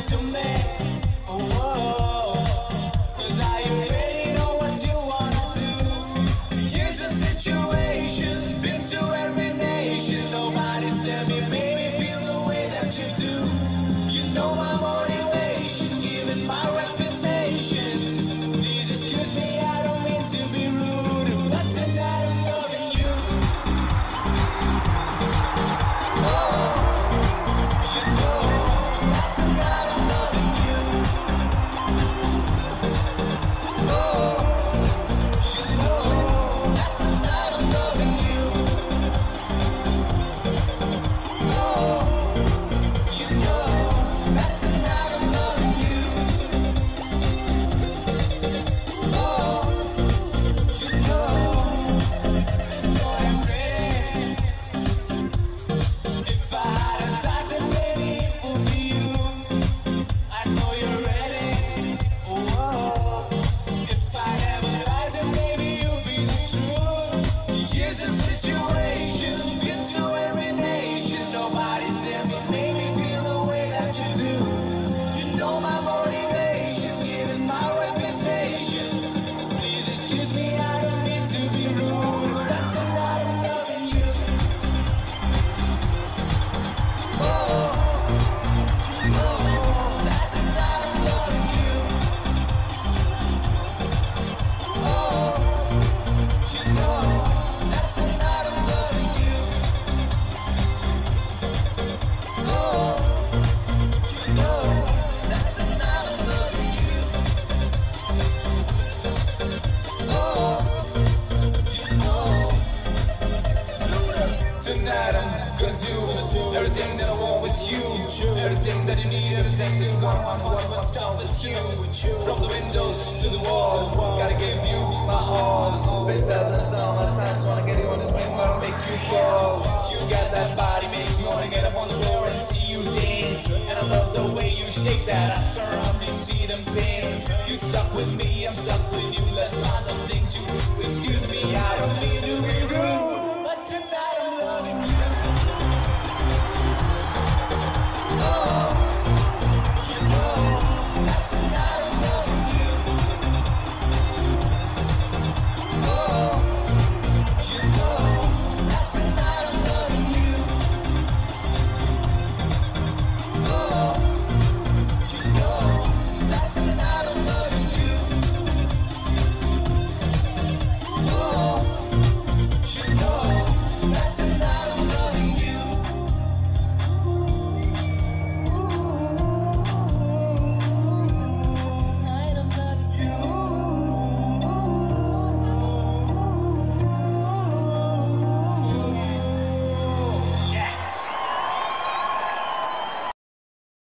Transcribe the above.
into me. Do. Everything that I want with you. Everything that you need, everything that you want, want, want, want, start with you. From the windows to the wall, gotta give you my all. Winters and summer times wanna get you on the swing, wanna make you fall. You got that body, makes me wanna get up on the floor and see you dance. And I love the way you shake that ass around me, see them pins. You stuck with me, I'm stuck with you. Let's find something to. Excuse